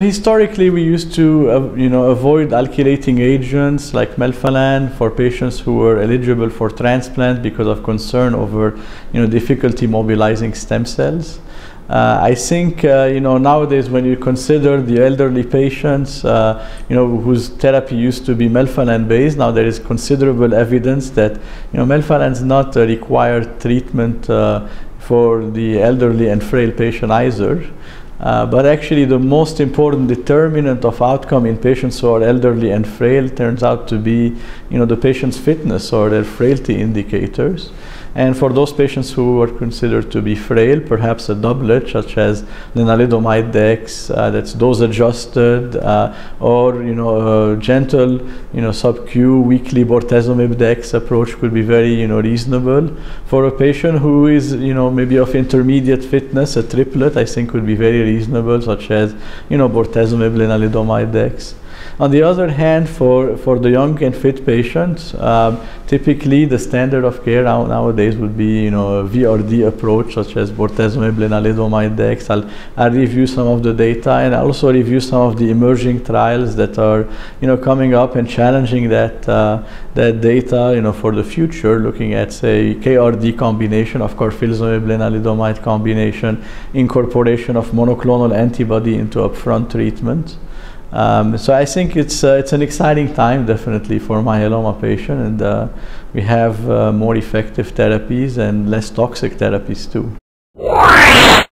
Historically, we used to, uh, you know, avoid alkylating agents like melphalan for patients who were eligible for transplant because of concern over, you know, difficulty mobilizing stem cells. Uh, I think, uh, you know, nowadays when you consider the elderly patients, uh, you know, whose therapy used to be melphalan based, now there is considerable evidence that, you know, melphalan is not a required treatment uh, for the elderly and frail patient either. Uh, but actually the most important determinant of outcome in patients who are elderly and frail turns out to be you know the patient's fitness or their frailty indicators and for those patients who are considered to be frail perhaps a doublet such as lenalidomide dex uh, that's dose adjusted uh, or you know a gentle you know sub-q weekly bortezomib dex approach could be very you know reasonable for a patient who is you know maybe of intermediate fitness a triplet I think would be very reasonable, such as you know bortezomib, lenalidomide, dex. On the other hand, for, for the young and fit patients, um, typically the standard of care now, nowadays would be you know a VRD approach such as bortezomib, lenalidomide, dex. I'll, I'll review some of the data and I'll also review some of the emerging trials that are you know coming up and challenging that uh, that data you know for the future, looking at say KRD combination of carfilzomib, lenalidomide combination, incorporation of monoclonal antibody into upfront treatment. Um, so I think it's uh, it's an exciting time definitely for myeloma patient, and uh, we have uh, more effective therapies and less toxic therapies too.